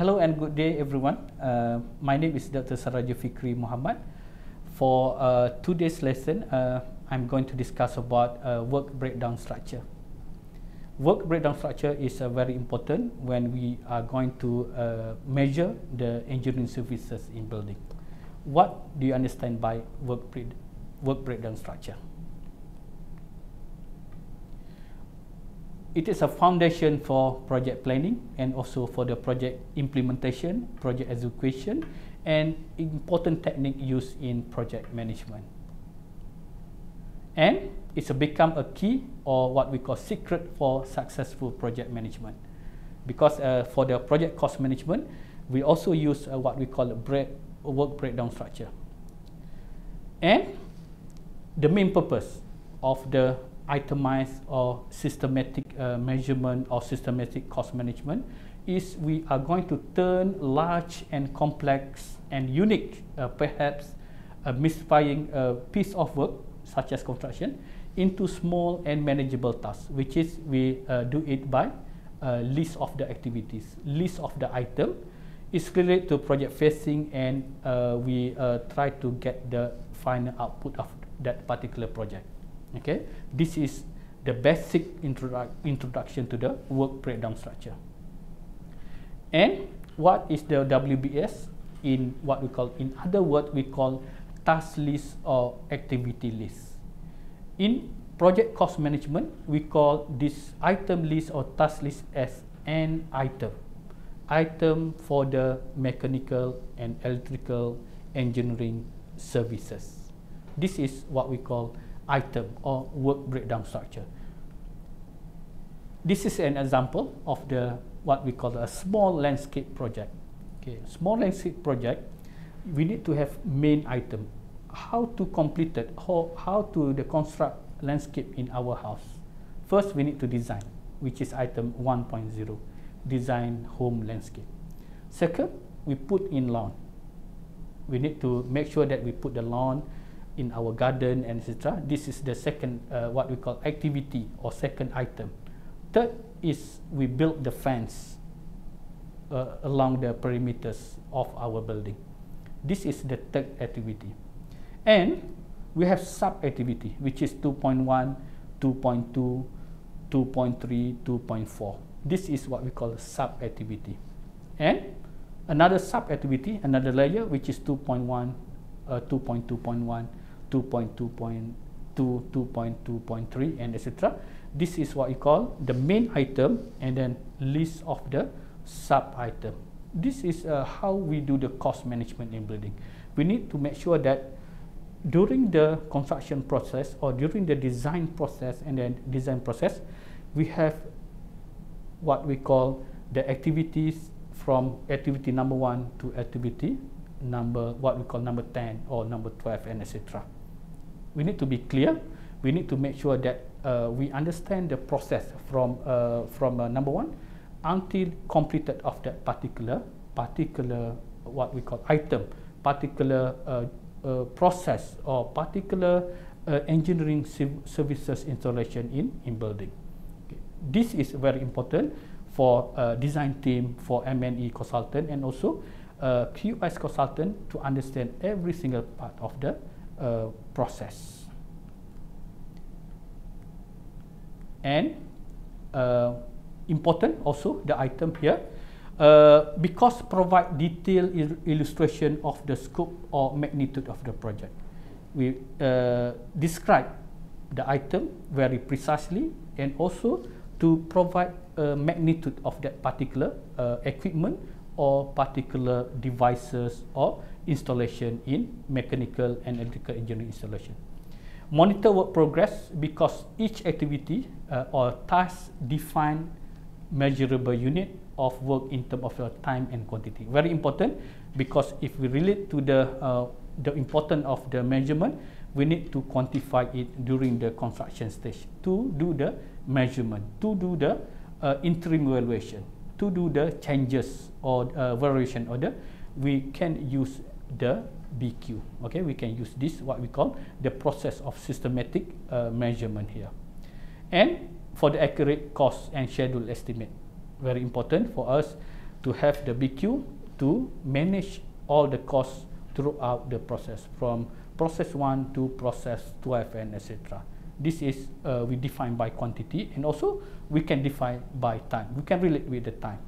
Hello and good day everyone. Uh, my name is Dr. Saraju Fikri Muhammad. For uh, today's lesson, uh, I'm going to discuss about uh, work breakdown structure. Work breakdown structure is uh, very important when we are going to uh, measure the engineering services in building. What do you understand by work, break work breakdown structure? It is a foundation for project planning and also for the project implementation, project execution, and important technique used in project management. And it's a become a key or what we call secret for successful project management. Because uh, for the project cost management, we also use uh, what we call a break, work breakdown structure. And the main purpose of the itemized or systematic uh, measurement or systematic cost management is we are going to turn large and complex and unique, uh, perhaps a misfiring uh, piece of work such as construction into small and manageable tasks, which is we uh, do it by uh, list of the activities, list of the item. is related to project facing and uh, we try to get the final output of that particular project. Okay, this is the basic introdu introduction to the work breakdown structure. And what is the WBS? In what we call, in other words, we call task list or activity list. In project cost management, we call this item list or task list as an item. Item for the mechanical and electrical engineering services. This is what we call item or work breakdown structure. This is an example of the what we call a small landscape project. Okay, small landscape project, we need to have main item. How to complete it? How, how to the construct landscape in our house? First, we need to design, which is item 1.0, design home landscape. Second, we put in lawn. We need to make sure that we put the lawn in our garden and etc. This is the second uh, what we call activity or second item. Third is we build the fence uh, along the perimeters of our building. This is the third activity. And we have sub activity which is 2.1, 2.2, 2.3, 2.4. This is what we call sub activity. And another sub activity, another layer which is 2.1, uh, 2.2.1, 2.2.2, 2.2.3 and etc. This is what you call the main item and then list of the sub item. This is uh, how we do the cost management in building. We need to make sure that during the construction process or during the design process and then design process, we have what we call the activities from activity number one to activity number what we call number 10 or number 12 and etc we need to be clear. We need to make sure that uh, we understand the process from uh, from uh, number one until completed of that particular particular what we call item, particular uh, uh, process or particular uh, engineering services installation in in building. Okay. This is very important for design team, for M&E consultant, and also QS consultant to understand every single part of the uh, process. And uh, important also the item here uh, because provide detailed il illustration of the scope or magnitude of the project. We uh, describe the item very precisely and also to provide a magnitude of that particular uh, equipment or particular devices or installation in mechanical and electrical engineering installation. Monitor work progress because each activity uh, or task define measurable unit of work in terms of the time and quantity. Very important because if we relate to the uh, the importance of the measurement, we need to quantify it during the construction stage to do the measurement, to do the uh, interim evaluation, to do the changes or uh, variation order. We can use the BQ. Okay, we can use this what we call the process of systematic uh, measurement here. And for the accurate cost and schedule estimate. Very important for us to have the BQ to manage all the costs throughout the process from process 1 to process 12 and etc. This is uh, we define by quantity and also we can define by time. We can relate with the time.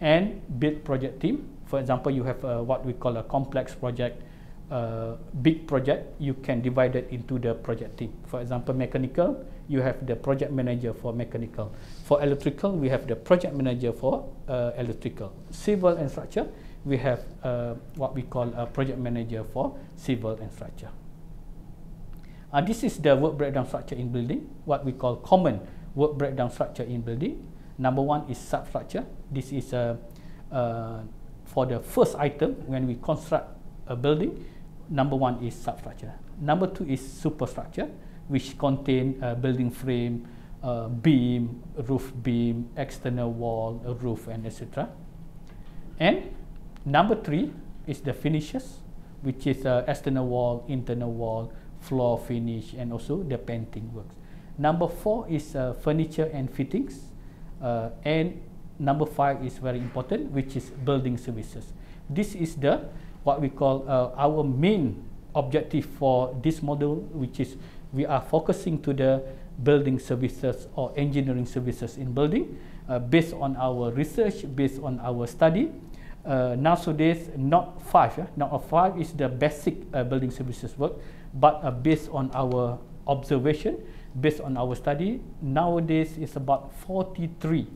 And build project team. For example, you have what we call a complex project uh, big project, you can divide it into the project team. For example, mechanical, you have the project manager for mechanical. For electrical, we have the project manager for uh, electrical. Civil and structure, we have uh, what we call a project manager for civil and structure. Uh, this is the work breakdown structure in building, what we call common work breakdown structure in building. Number one is substructure. This is uh, uh, for the first item when we construct a building number one is substructure. Number two is superstructure, which contain a building frame, uh, beam, roof beam, external wall, a roof, and etc. And number three is the finishes, which is uh, external wall, internal wall, floor finish, and also the painting works. Number four is uh, furniture and fittings, uh, and number five is very important, which is building services. This is the what we call uh, our main objective for this model, which is we are focusing to the building services or engineering services in building uh, based on our research, based on our study. Uh, nowadays, not five, yeah? not a five is the basic uh, building services work, but uh, based on our observation, based on our study, nowadays it's about 43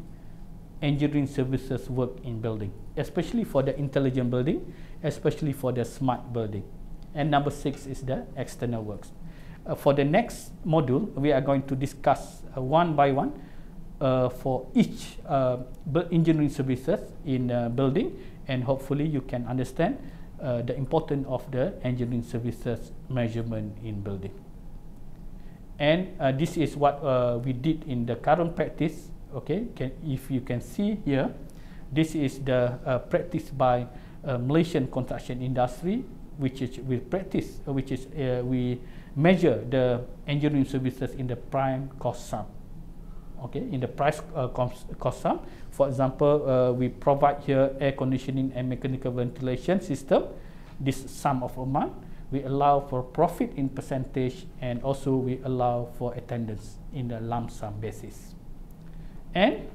engineering services work in building, especially for the intelligent building especially for the smart building. And number six is the external works. Uh, for the next module, we are going to discuss uh, one by one uh, for each uh, engineering services in uh, building and hopefully you can understand uh, the importance of the engineering services measurement in building. And this is what we did in the current practice. Okay, can, if you can see here, this is the practice by uh, Malaysian construction industry, which is we practice, uh, which is uh, we measure the engineering services in the prime cost sum. Okay, in the price uh, cost, sum. For example, uh, we provide here air conditioning and mechanical ventilation system. This sum of amount, we allow for profit in percentage and also we allow for attendance in the lump sum basis. And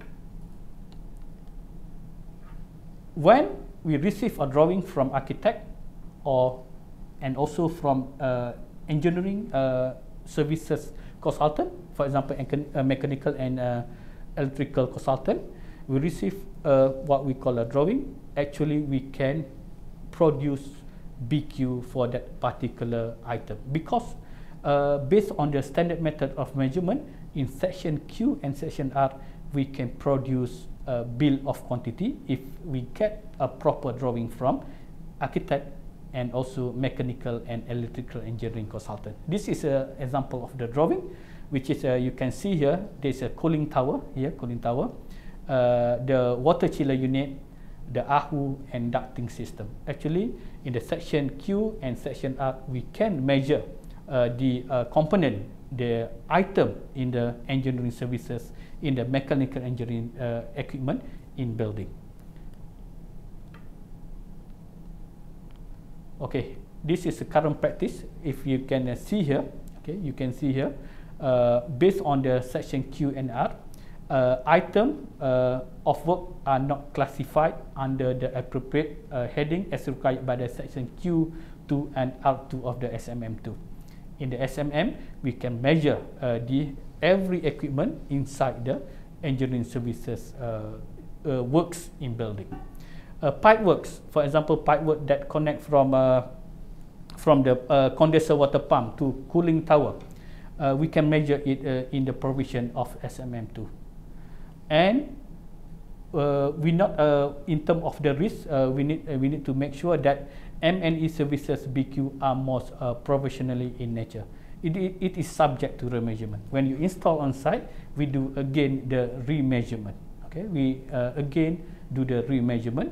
when we receive a drawing from architect or and also from uh, engineering uh, services consultant, for example, uh, mechanical and uh, electrical consultant, we receive uh, what we call a drawing. Actually, we can produce BQ for that particular item because uh, based on the standard method of measurement in section Q and section R, we can produce a bill of quantity if we get a proper drawing from architect and also mechanical and electrical engineering consultant. This is an example of the drawing, which is uh, you can see here. There's a cooling tower here, cooling tower, uh, the water chiller unit, the AHU and ducting system. Actually, in the section Q and section R, we can measure uh, the uh, component, the item in the engineering services in the mechanical engineering uh, equipment in building. Okay this is the current practice. If you can uh, see here okay you can see here uh, based on the section Q and R uh, item uh, of work are not classified under the appropriate uh, heading as required by the section Q2 and R2 of the SMM2 in the SMM we can measure uh, the every equipment inside the engineering services uh, uh, works in building uh, pipe works, for example, pipe work that connect from uh, from the uh, condenser water pump to cooling tower, uh, we can measure it uh, in the provision of SMM2. And uh, we not uh, in term of the risk, uh, we need uh, we need to make sure that M&E services BQ are most uh, professionally in nature. It, it, it is subject to remeasurement. When you install on site, we do again the remeasurement. Okay, we uh, again do the remeasurement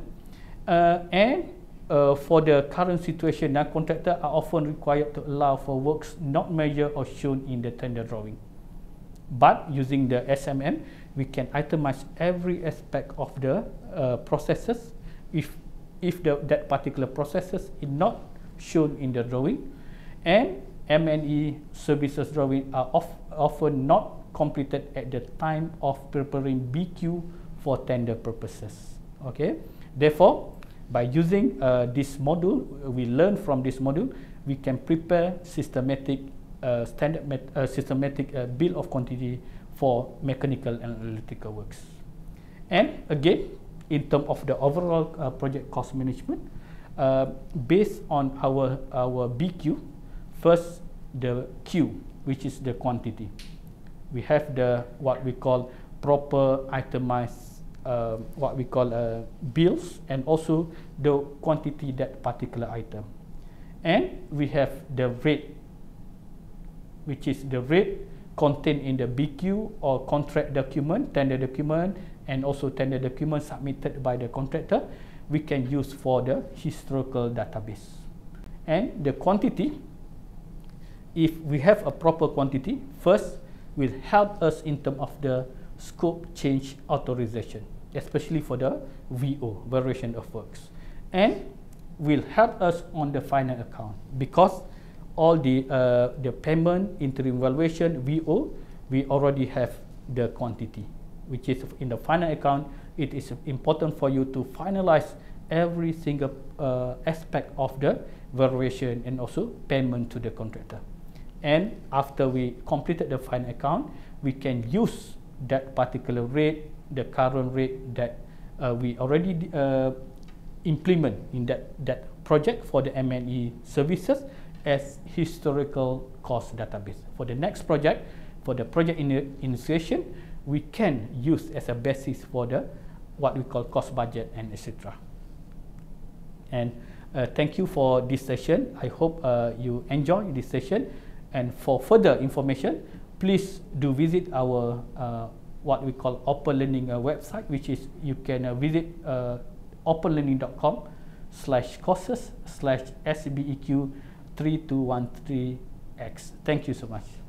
uh, and uh, for the current situation, now contractors are often required to allow for works not measured or shown in the tender drawing. But using the SMM, we can itemize every aspect of the uh, processes if if the, that particular processes is not shown in the drawing and M&E services drawing are of, often not completed at the time of preparing BQ for tender purposes. Okay, therefore, by using uh, this module, we learn from this module, we can prepare systematic uh, standard uh, systematic uh, bill of quantity for mechanical and analytical works. And again, in terms of the overall uh, project cost management, uh, based on our our BQ, first the Q, which is the quantity. We have the what we call proper itemized uh, what we call uh, bills and also the quantity that particular item. And we have the rate, which is the rate contained in the BQ or contract document, tender document, and also tender document submitted by the contractor, we can use for the historical database. And the quantity if we have a proper quantity, first will help us in terms of the scope change authorization, especially for the VO, variation of works. And will help us on the final account because all the, uh, the payment, interim valuation, VO, we already have the quantity, which is in the final account, it is important for you to finalize every single uh, aspect of the valuation and also payment to the contractor and after we completed the final account we can use that particular rate the current rate that uh, we already uh, implement in that that project for the M&E services as historical cost database. For the next project for the project in initiation we can use as a basis for the what we call cost budget and etc and uh, thank you for this session. I hope uh, you enjoy this session. And for further information, please do visit our uh, what we call Open Learning uh, website, which is you can uh, visit uh, openlearning.com slash courses slash SBEQ 3213X. Thank you so much.